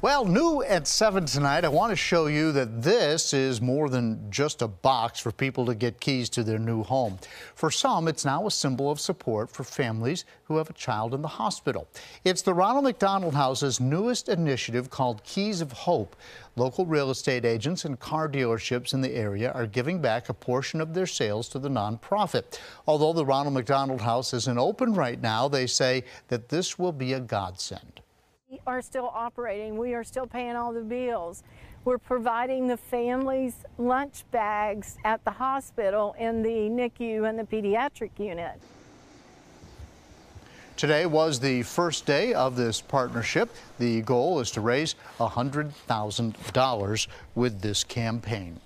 Well, new at 7 tonight, I want to show you that this is more than just a box for people to get keys to their new home. For some, it's now a symbol of support for families who have a child in the hospital. It's the Ronald McDonald House's newest initiative called Keys of Hope. Local real estate agents and car dealerships in the area are giving back a portion of their sales to the nonprofit. Although the Ronald McDonald House isn't open right now, they say that this will be a godsend are still operating. We are still paying all the bills. We're providing the families lunch bags at the hospital in the NICU and the pediatric unit. Today was the first day of this partnership. The goal is to raise $100,000 with this campaign.